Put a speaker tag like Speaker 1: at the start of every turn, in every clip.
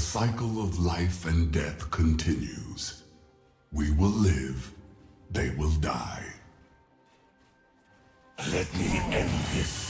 Speaker 1: cycle of life and death continues. We will live, they will die. Let me end this.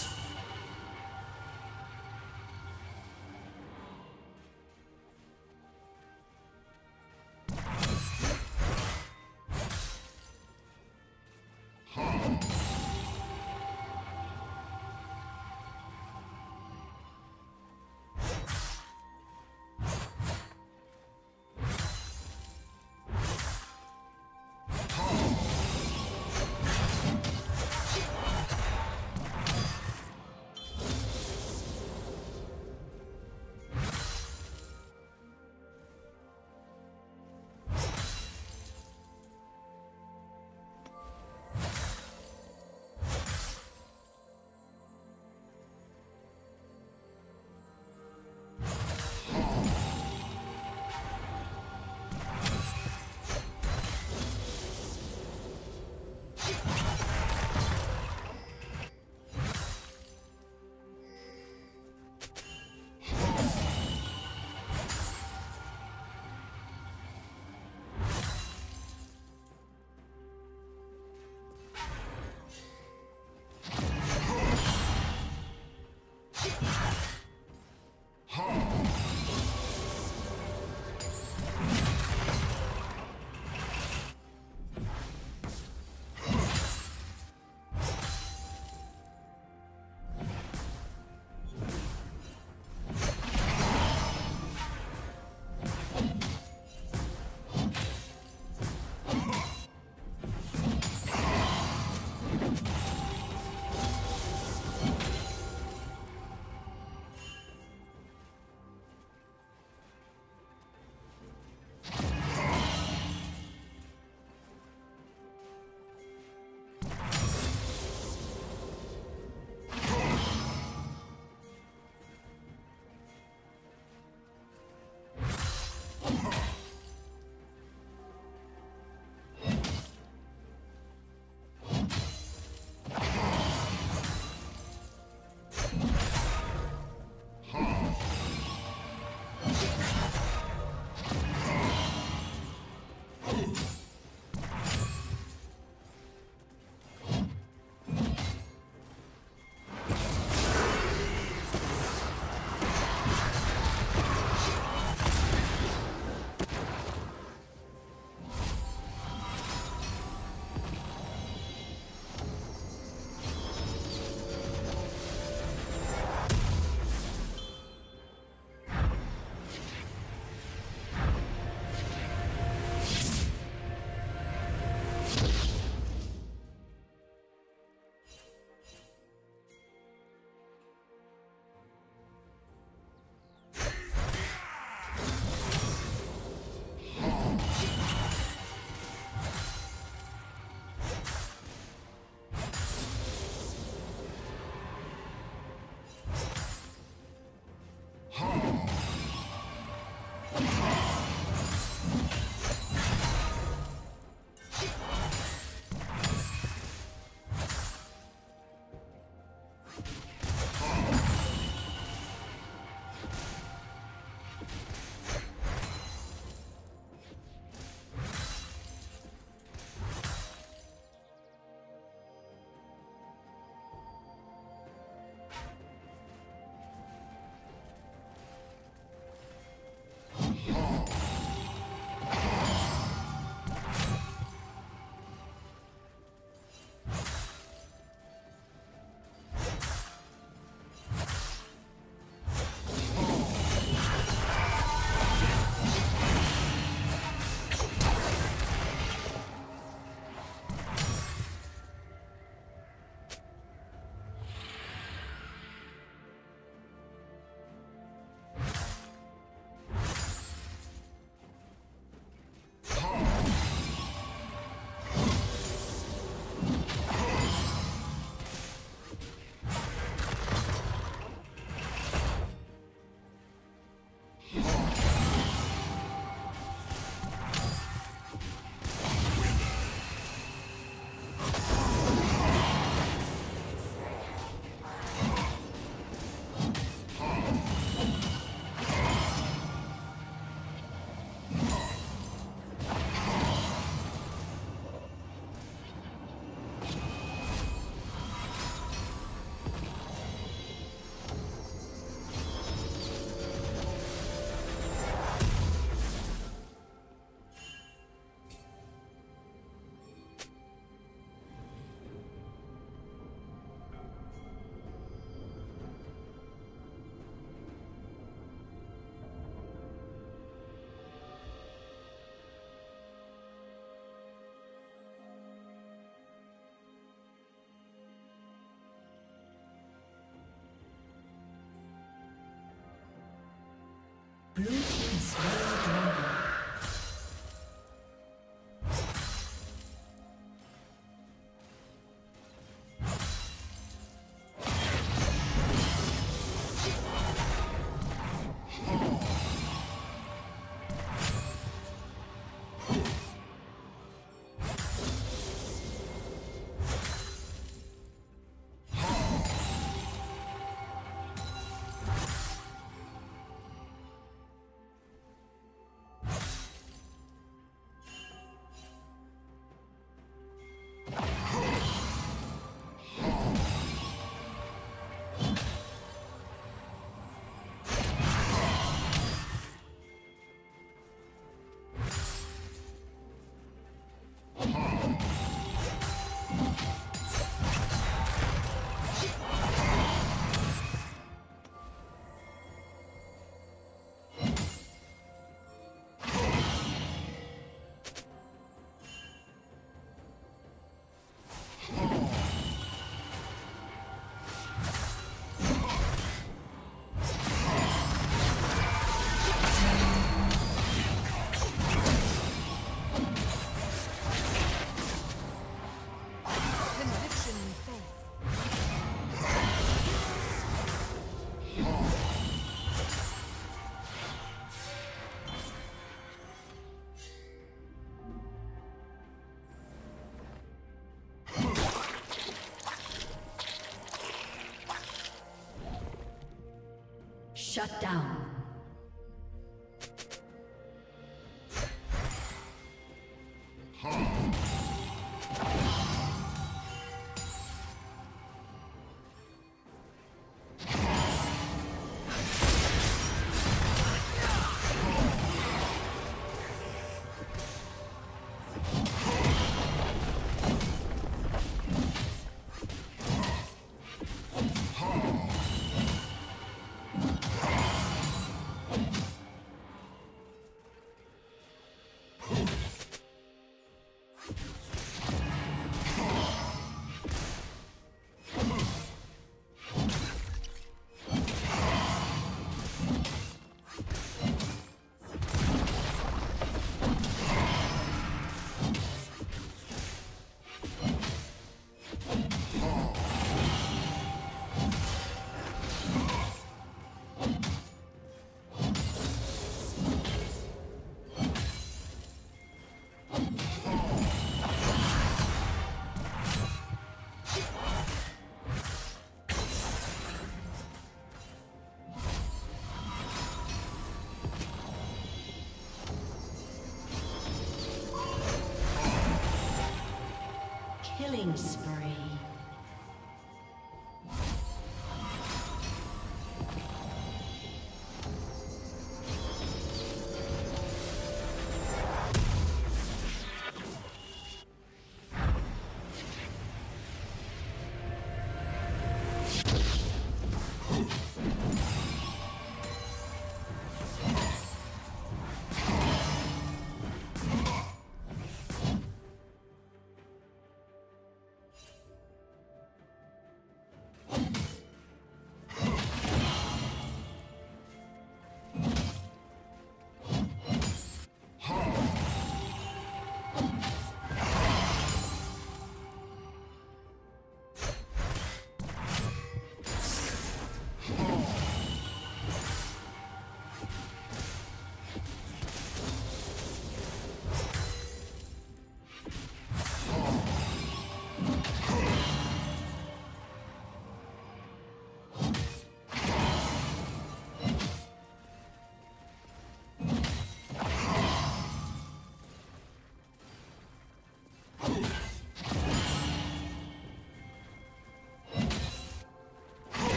Speaker 2: Shut down.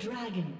Speaker 2: Dragon.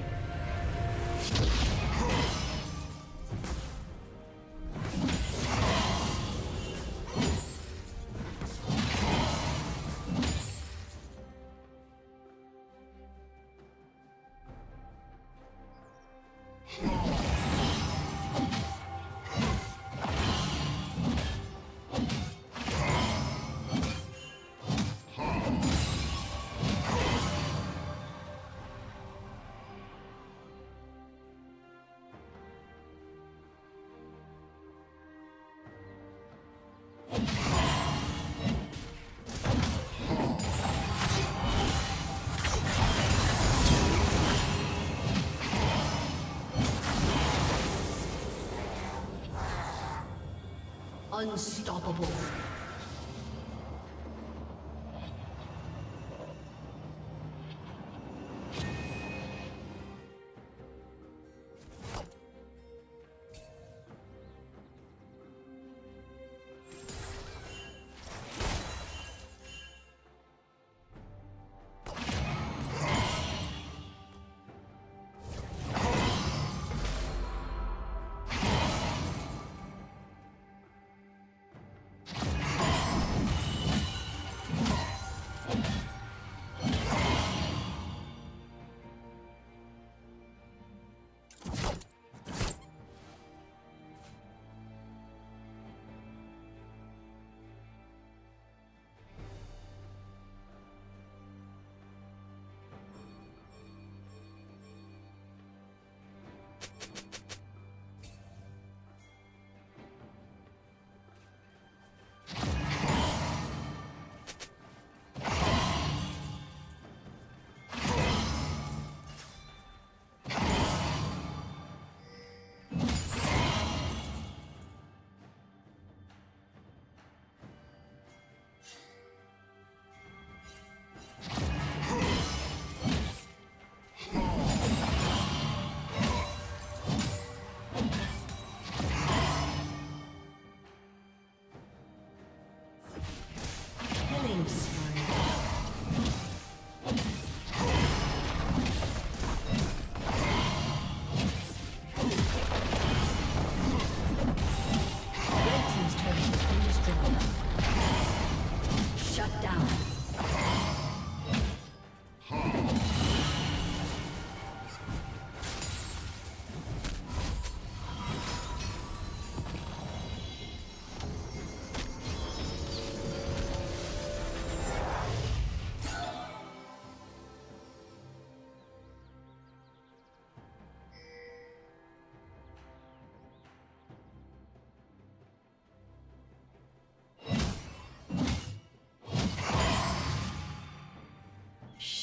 Speaker 2: Unstoppable.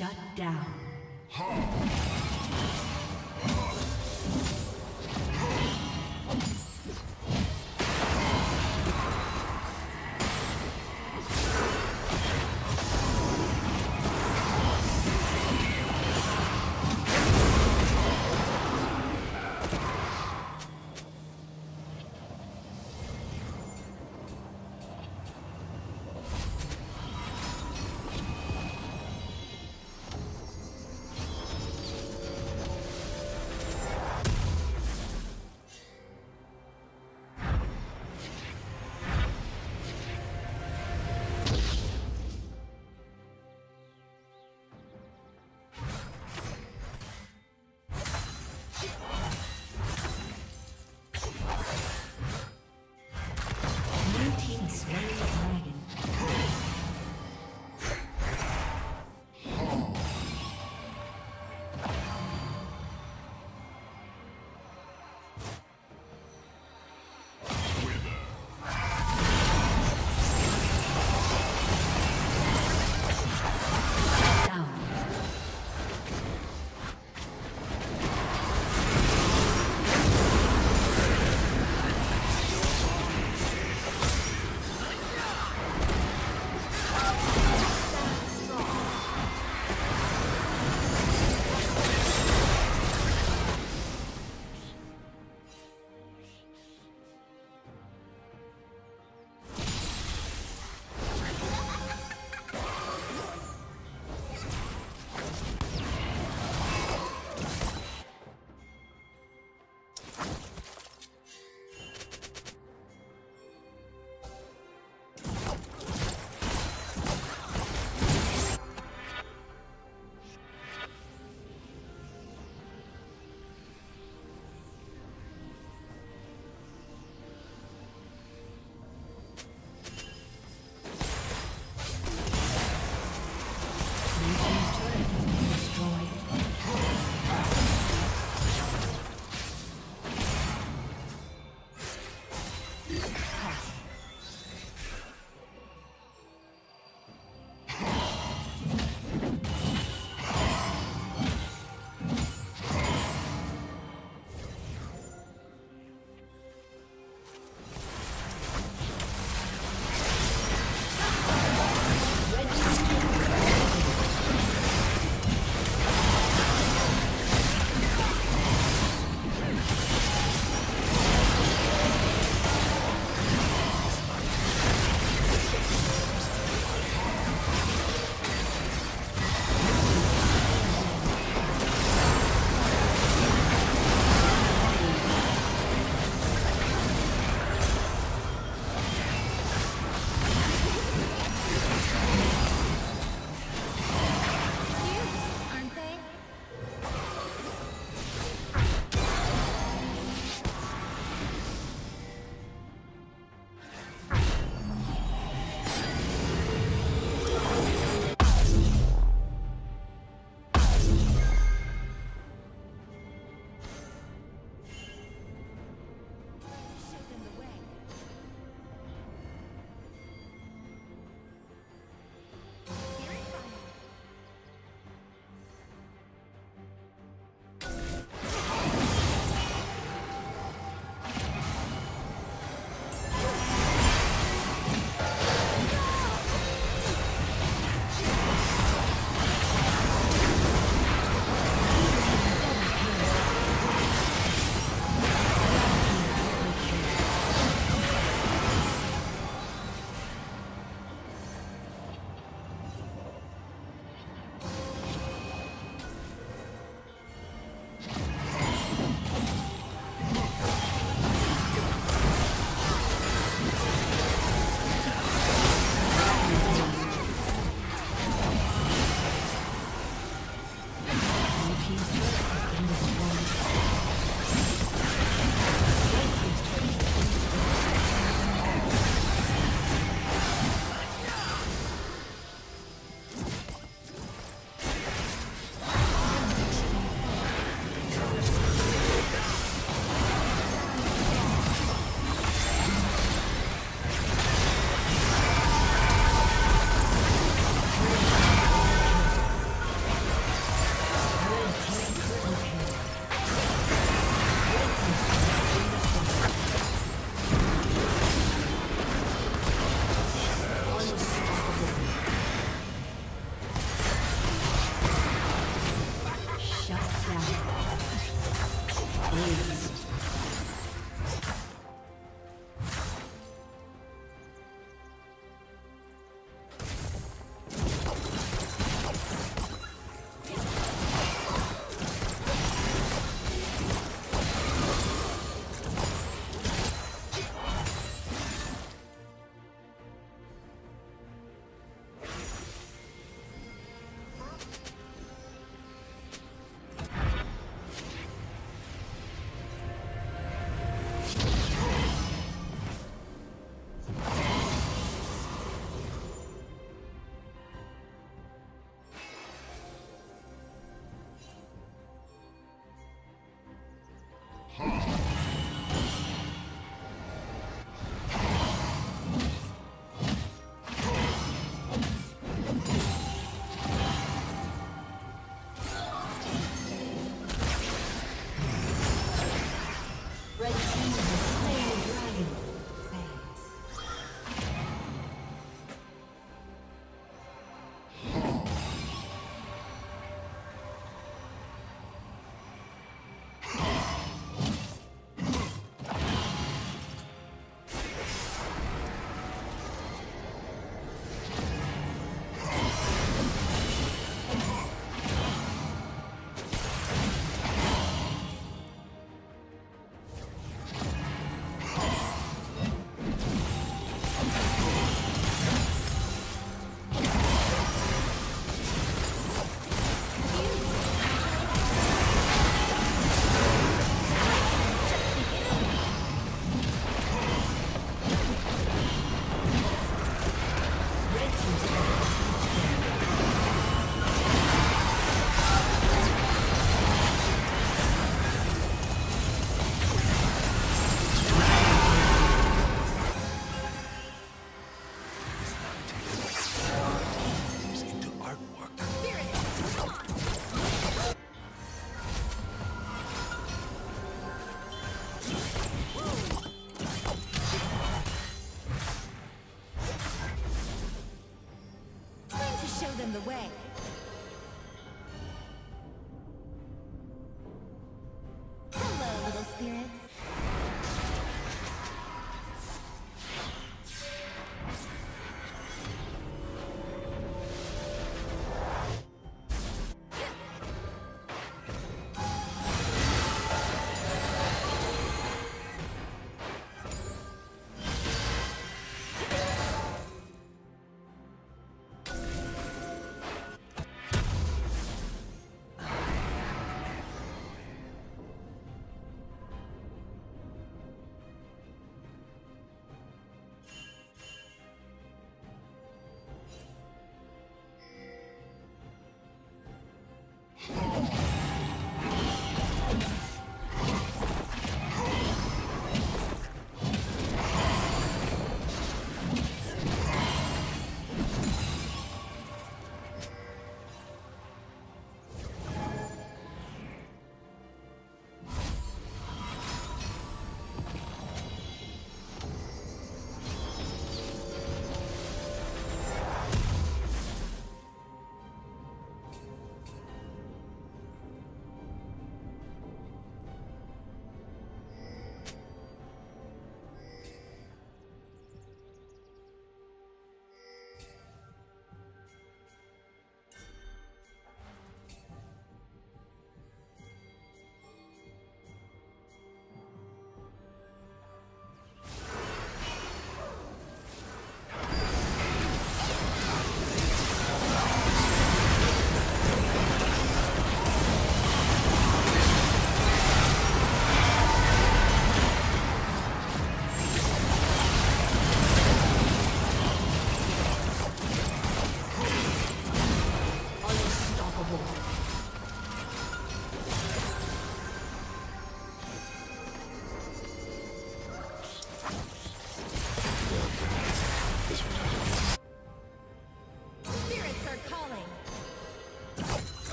Speaker 2: Shut down.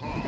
Speaker 2: Huh.